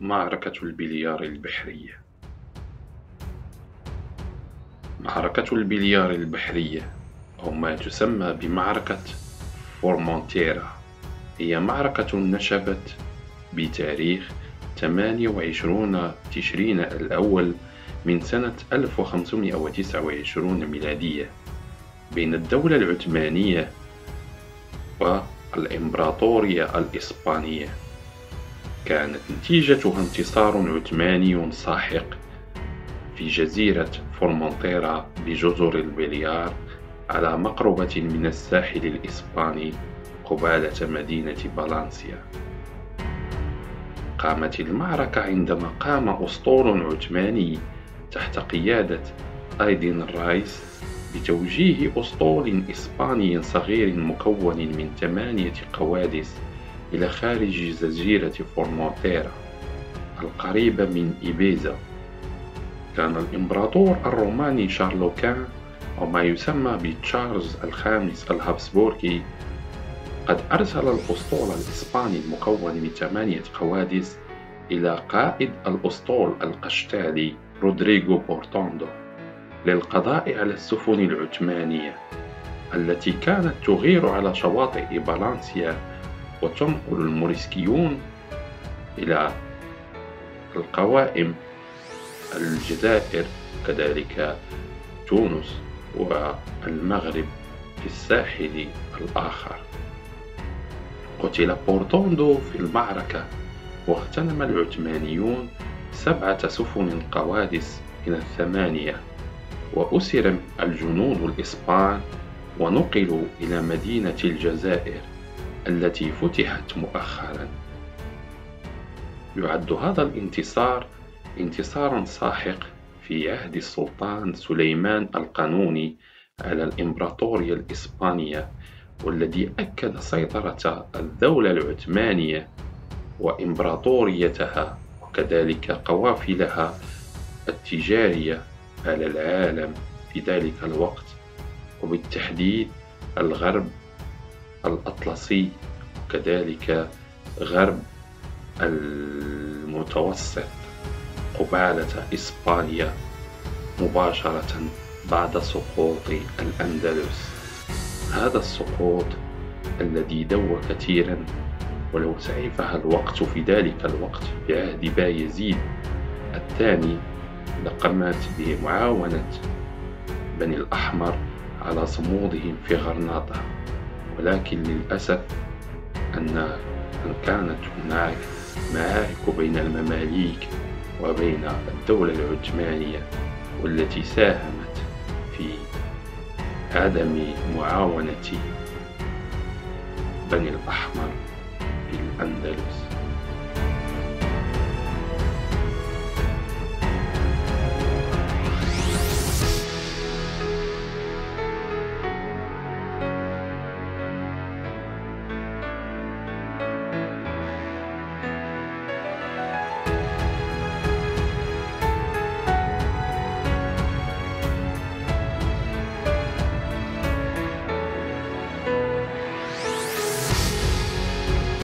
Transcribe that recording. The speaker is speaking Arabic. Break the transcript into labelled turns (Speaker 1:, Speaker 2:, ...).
Speaker 1: معركة البليار البحرية. معركة البليار البحرية أو ما تسمى بمعركة فورمونتيرا هي معركة نشبت بتاريخ 28 تشرين الأول من سنة 1529 ميلادية بين الدولة العثمانية والإمبراطورية الإسبانية. كانت نتيجتها انتصار عثماني ساحق في جزيرة فورمونتيرا بجزر البليار على مقربة من الساحل الإسباني قبالة مدينة فالنسيا. قامت المعركة عندما قام أسطول عثماني تحت قيادة أيدين الرايس بتوجيه أسطول إسباني صغير مكون من ثمانية قوادس إلى خارج جزيرة فورمونتيرا القريبة من إيبيزا. كان الإمبراطور الروماني شارلوكان أو ما يسمى بتشارلز الخامس الهابسبورغي قد أرسل الأسطول الإسباني المكون من ثمانية قوادس إلى قائد الأسطول القشتالي رودريغو بورتوندو للقضاء على السفن العثمانية التي كانت تغير على شواطئ فالنسيا وتنقل الموريسكيون إلى القوائم الجزائر كذلك تونس والمغرب في الساحل الآخر. قتل بورتوندو في المعركة واغتنم العثمانيون سبعة سفن قوادس من الثمانية وأسر الجنود الإسبان ونقلوا إلى مدينة الجزائر. التي فتحت مؤخرا. يعد هذا الانتصار انتصارا ساحق في عهد السلطان سليمان القانوني على الإمبراطورية الإسبانية والذي أكد سيطرة الدولة العثمانية وإمبراطوريتها وكذلك قوافلها التجارية على العالم في ذلك الوقت. وبالتحديد الغرب الأطلسي وكذلك غرب المتوسط قبالة إسبانيا مباشرة بعد سقوط الأندلس. هذا السقوط الذي دوى كثيرا ولو سعفها الوقت في ذلك الوقت بعهد بايزيد الثاني لقامت بمعاونة بني الأحمر على صمودهم في غرناطة. ولكن للأسف أن كانت هناك معارك بين المماليك وبين الدولة العثمانية والتي ساهمت في عدم معاونة بني الأحمر في الأندلس.